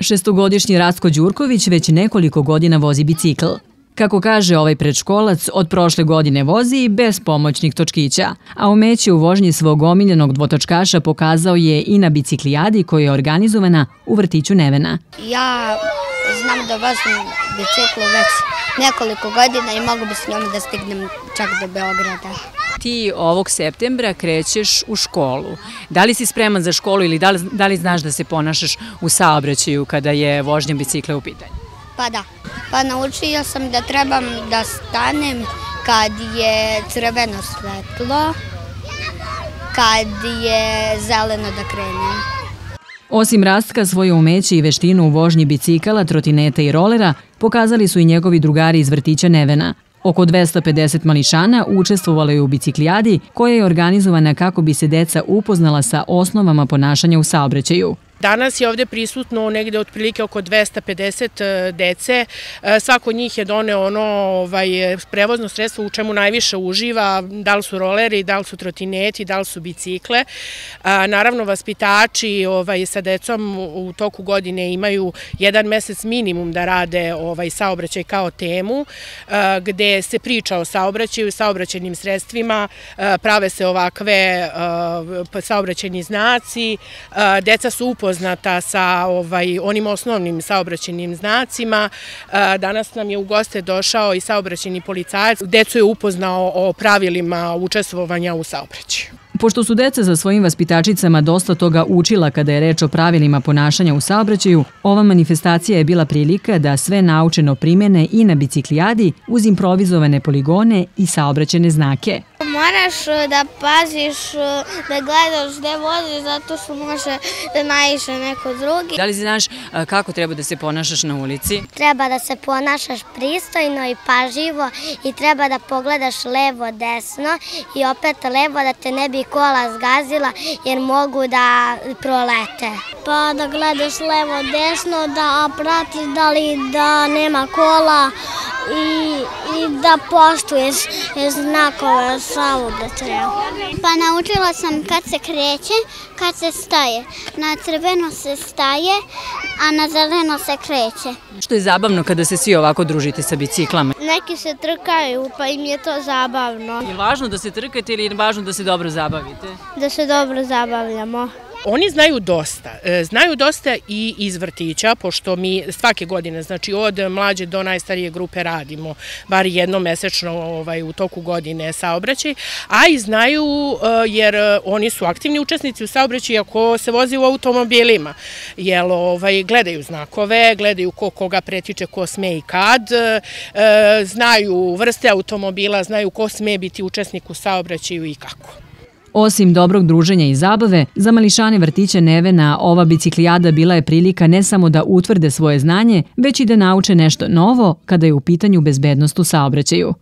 Šestogodišnji Rastko Đurković već nekoliko godina vozi bicikl. Kako kaže ovaj predškolac, od prošle godine vozi i bez pomoćnih točkića, a umeće u vožnji svog omiljenog dvotočkaša pokazao je i na biciklijadi koja je organizovana u vrtiću Nevena. Ja znam da vozim biciklu već nekoliko godina i mogu bi s njom da stignem čak do Beograda. Ti ovog septembra krećeš u školu. Da li si spreman za školu ili da li, da li znaš da se ponašaš u saobraćaju kada je vožnja bicikla u pitanju? Pa da. Pa naučio sam da trebam da stanem kad je crveno svetlo, kad je zeleno da krenem. Osim Rastka, svoje umeće i veštinu u vožnji bicikala, trotineta i rolera pokazali su i njegovi drugari iz vrtića Nevena. Oko 250 mališana učestvovalo je u biciklijadi koja je organizovana kako bi se deca upoznala sa osnovama ponašanja u saobraćaju. Danas je ovde prisutno negde otprilike oko 250 e, dece. E, svako od njih je doneo ono ovaj, prevozno sredstvo u čemu najviše uživa, da li su roleri, da li su trotineti, da li su bicikle. Naravno, vaspitači ovaj, sa decom u toku godine imaju jedan mesec minimum da rade ovaj, saobraćaj kao temu, gde se priča o saobraćaju, saobraćajnim sredstvima, prave se ovakve saobraćajni znaci, deca su upoznati upoznata sa ovaj, onim osnovnim saobraćenim znacima. Danas nam je u goste došao i saobraćeni policajac. Decu je upoznao o pravilima učestvovanja u saobraćaju. Pošto su deca za svojim vaspitačicama dosta toga učila kada je reč o pravilima ponašanja u saobraćaju, ova manifestacija je bila prilika da sve naučeno primene i na biciklijadi uz improvizovane poligone i saobraćene znake. Moraš e, da paziš, e, da gledaš gde voziš, zato što može da naiše neko drugi. Da li znaš e, kako treba da se ponašaš na ulici? Treba da se ponašaš pristojno i paživo i treba da pogledaš levo, desno i opet levo da te ne bi kola zgazila jer mogu da prolete. Pa da gledaš levo, desno, da pratiš da li da nema kola, i, i da poštuješ znakove saobraćaja. Pa naučila sam kad se kreće, kad se staje. Na crveno se staje, a na zeleno se kreće. Što je zabavno kada se svi ovako družite sa biciklama? Neki se trkaju, pa im je to zabavno. Je važno da se trkate ili je važno da se dobro zabavite? Da se dobro zabavljamo. Oni znaju dosta. E, znaju dosta i iz vrtića, pošto mi svake godine, znači od mlađe do najstarije grupe radimo, bar jednom mesečno ovaj, u toku godine saobraćaj, a i znaju e, jer oni su aktivni učesnici u saobraćaju ako se vozi u automobilima, jer ovaj, gledaju znakove, gledaju ko koga pretiče, ko sme i kad, e, znaju vrste automobila, znaju ko sme biti učesnik u saobraćaju i kako. Osim dobrog druženja i zabave, za mališane vrtiće Nevena ova biciklijada bila je prilika ne samo da utvrde svoje znanje, već i da nauče nešto novo kada je u pitanju bezbednost u saobraćaju.